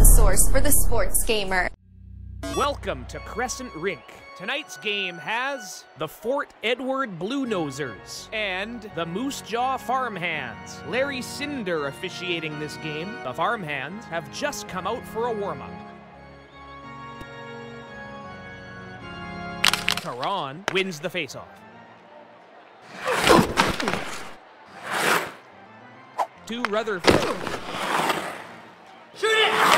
the source for the sports gamer. Welcome to Crescent Rink. Tonight's game has the Fort Edward Blue Nosers and the Moose Jaw Farmhands. Larry Cinder officiating this game. The Farmhands have just come out for a warm up. Karan wins the faceoff. Two Rutherford.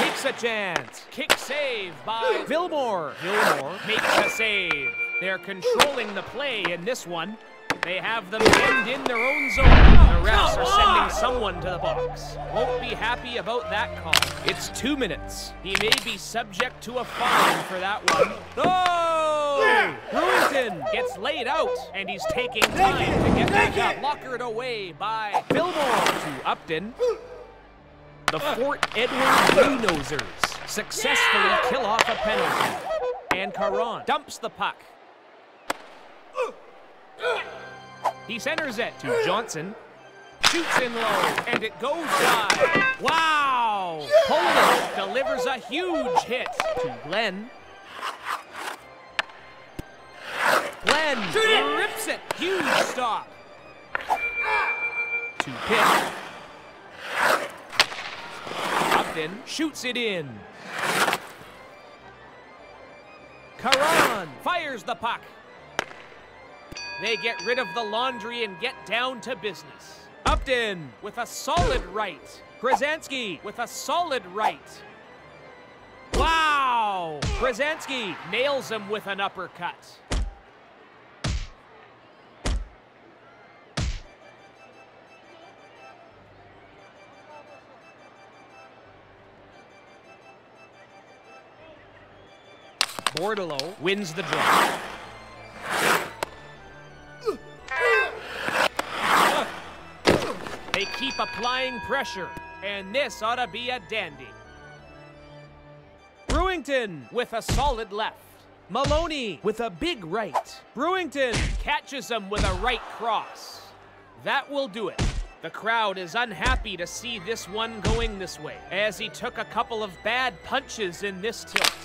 Takes a chance. Kick save by Fillmore. Fillmore makes a save. They're controlling the play in this one. They have them end in their own zone. The refs are sending someone to the box. Won't be happy about that call. It's two minutes. He may be subject to a fine for that one. Oh! Brewington gets laid out, and he's taking time to get back up. Lockered away by Fillmore to Upton. The Fort Edward Blue Nosers successfully kill off a penalty. And Karan dumps the puck. He centers it to Johnson. Shoots in low, and it goes wide. Wow! Polish delivers a huge hit to Glenn. Glenn rips it. Huge stop. To Pitt. Upton shoots it in. Karan fires the puck. They get rid of the laundry and get down to business. Upton with a solid right. Krasansky with a solid right. Wow! Krasansky nails him with an uppercut. Bordeleau wins the draw. They keep applying pressure, and this ought to be a dandy. Brewington with a solid left. Maloney with a big right. Brewington catches him with a right cross. That will do it. The crowd is unhappy to see this one going this way, as he took a couple of bad punches in this tilt.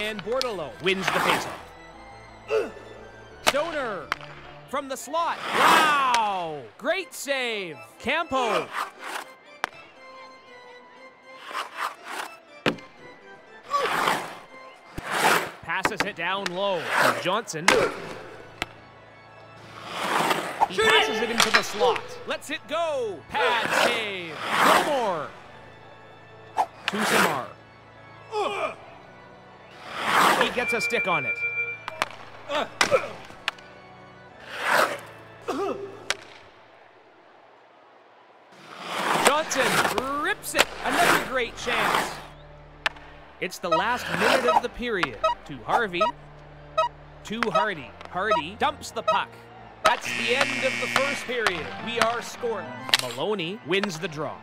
And Bordeleau wins the faceoff. Stoner from the slot. Wow! Great save. Campo. Passes it down low Johnson. He passes it into the slot. Lets it go. Pad save. Gilmore. To Samar. Gets a stick on it. Johnson rips it. Another great chance. It's the last minute of the period. To Harvey. To Hardy. Hardy dumps the puck. That's the end of the first period. We are scoreless. Maloney wins the draw.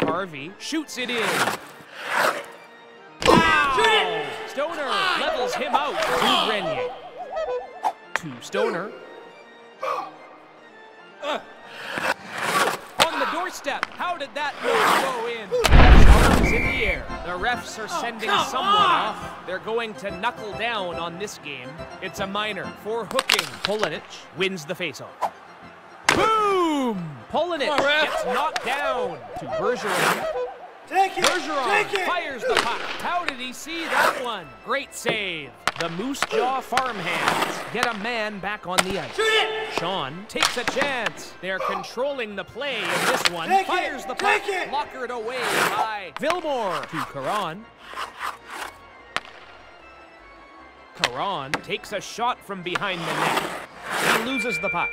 Harvey shoots it in. Levels him out to Renier. To Stoner. On the doorstep. How did that go in? Arms in the air. The refs are sending someone off. They're going to knuckle down on this game. It's a minor for hooking. Polinich wins the faceoff. Boom! Polinich gets knocked down to Bergeron. Take it! Bergeron Take it! fires the puck. How did he see that one? Great save. The Moose Jaw Farmhands get a man back on the ice. Shoot it! Sean takes a chance. They're controlling the play in this one. Take it! Fires the puck. Take it! Lockered away by Fillmore to Karan. Karan takes a shot from behind the net. He loses the puck.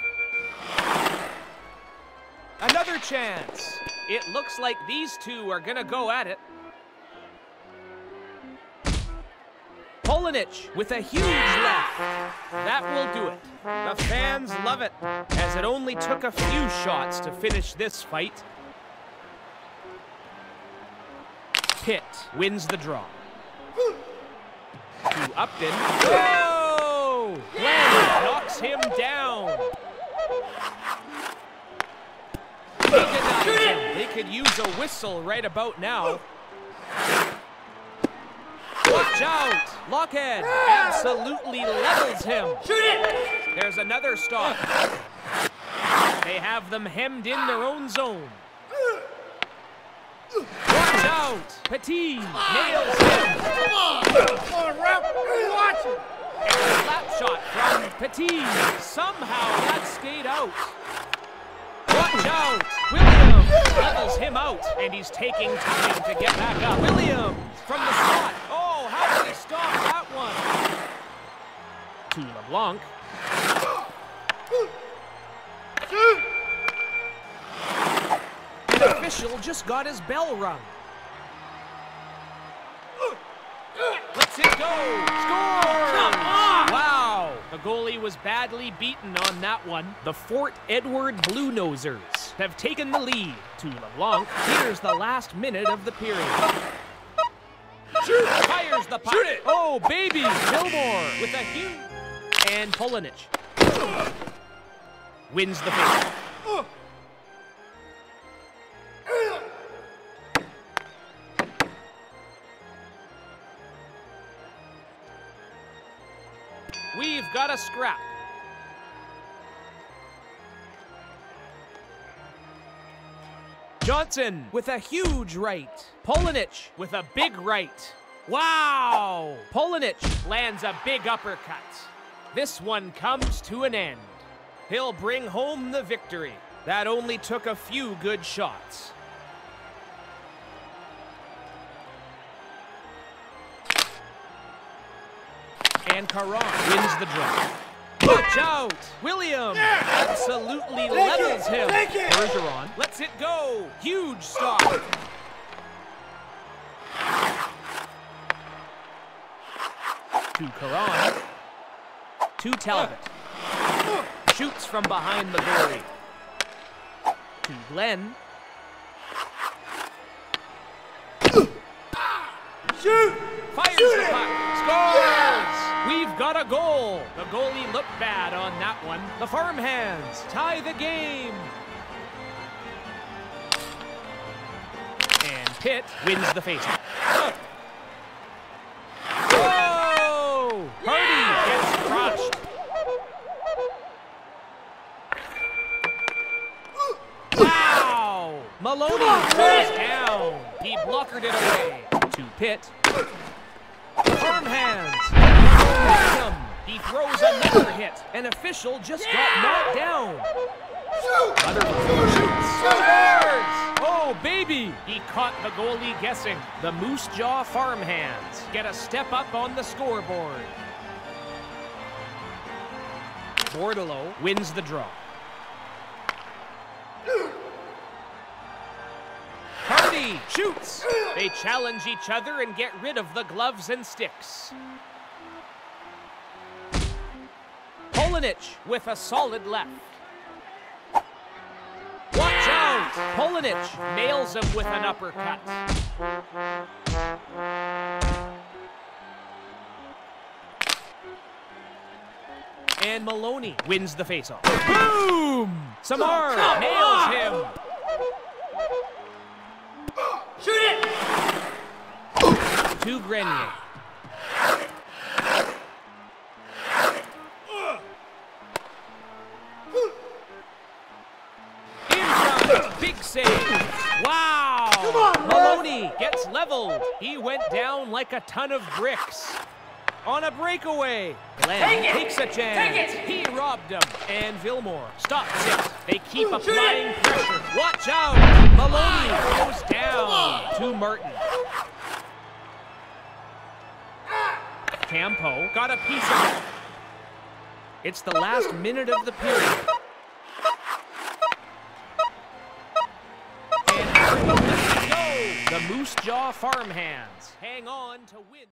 Another chance. It looks like these two are gonna go at it. Polinich with a huge left. That will do it. The fans love it, as it only took a few shots to finish this fight. Pitt wins the draw. To Upton. Oh! Glenn knocks him down. He. They could use a whistle right about now. Watch out! Lockhead ah! absolutely levels him. Shoot it! There's another stop. They have them hemmed in their own zone. Watch out! Petit nails him. Come on, Come on, ref. Watch it. A slap shot from Petit. Somehow that stayed out. Watch out! Williams levels him out, and he's taking time to get back up. Williams from the spot. Oh, how did he stop that one? To LeBlanc. An official just got his bell rung. Let's it go. The goalie was badly beaten on that one. The Fort Edward Blue Nosers have taken the lead to LeBlanc. Here's the last minute of the period. Shoot! Fires the puck. Shoot it! Oh, baby! Fillmore with a huge... And Polinich wins the face. We've got a scrap. Johnson with a huge right. Polinich with a big right. Wow! Polinich lands a big uppercut. This one comes to an end. He'll bring home the victory. That only took a few good shots. And Caron wins the draw. Watch out! William absolutely levels him. Take it! Bergeron lets it go. Huge stop. To Caron. To Talbot. Shoots from behind the goalie. To Glenn. Shoot. Fires Shoot the puck. Scores! A goal. The goalie looked bad on that one. The farmhands tie the game. And Pitt wins the faceoff. Whoa! Hardy gets crushed. Wow! Maloney goes down. He blockered it away. To Pitt. Malone him. He throws another hit. An official just got knocked down. Rutherford shoots. Scores! Oh, baby! He caught the goalie guessing. The Moose Jaw Farmhands get a step up on the scoreboard. Bordeleau wins the draw. Hardy shoots. They challenge each other and get rid of the gloves and sticks. Polinich with a solid left. Watch out! Polinich nails him with an uppercut. And Maloney wins the faceoff. Boom! Samar nails him. Shoot it. To Grenier. Big save. Wow! on, Maloney gets leveled. He went down like a ton of bricks. On a breakaway. Glenn Take it! takes a chance. It! He robbed him. And Fillmore stops it. They keep applying it! pressure. Watch out! Maloney ah. goes down to Martin. Ah. Campo got a piece of it. It's the last minute of the period. The Moose Jaw Farmhands hang on to win.